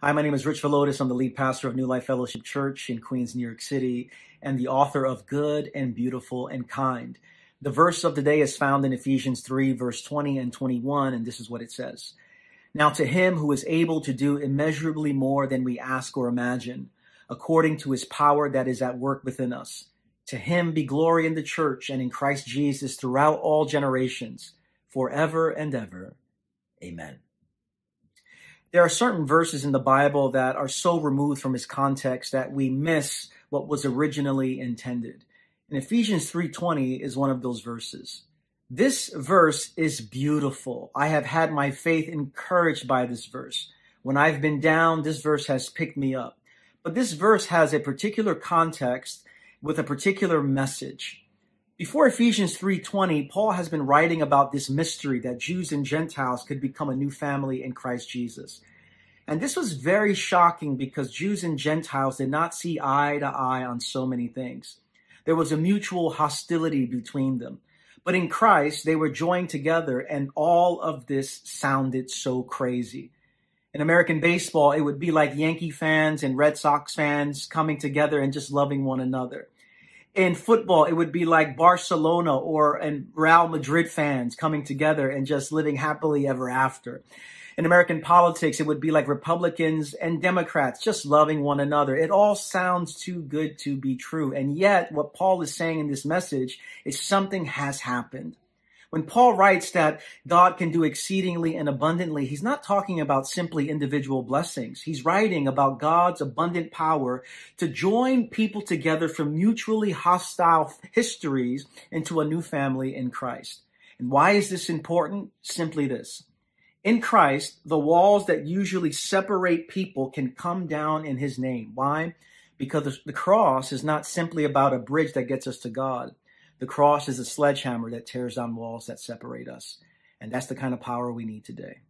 Hi, my name is Rich Villodas. I'm the lead pastor of New Life Fellowship Church in Queens, New York City, and the author of Good and Beautiful and Kind. The verse of the day is found in Ephesians 3, verse 20 and 21, and this is what it says. Now to him who is able to do immeasurably more than we ask or imagine, according to his power that is at work within us. To him be glory in the church and in Christ Jesus throughout all generations, forever and ever. Amen there are certain verses in the Bible that are so removed from its context that we miss what was originally intended. And Ephesians 3:20 is one of those verses. This verse is beautiful. I have had my faith encouraged by this verse. When I've been down, this verse has picked me up. But this verse has a particular context with a particular message. Before Ephesians 3:20, Paul has been writing about this mystery that Jews and Gentiles could become a new family in Christ Jesus. And this was very shocking because Jews and Gentiles did not see eye to eye on so many things. There was a mutual hostility between them. But in Christ, they were joined together, and all of this sounded so crazy. In American baseball, it would be like Yankee fans and Red Sox fans coming together and just loving one another in football, it would be like Barcelona or and Real Madrid fans coming together and just living happily ever after. In American politics, it would be like Republicans and Democrats just loving one another. It all sounds too good to be true. And yet, what Paul is saying in this message is something has happened. When Paul writes that God can do exceedingly and abundantly, he's not talking about simply individual blessings. He's writing about God's abundant power to join people together from mutually hostile histories into a new family in Christ. And why is this important? Simply this. In Christ, the walls that usually separate people can come down in his name. Why? Because the cross is not simply about a bridge that gets us to God. The cross is a sledgehammer that tears down walls that separate us. And that's the kind of power we need today.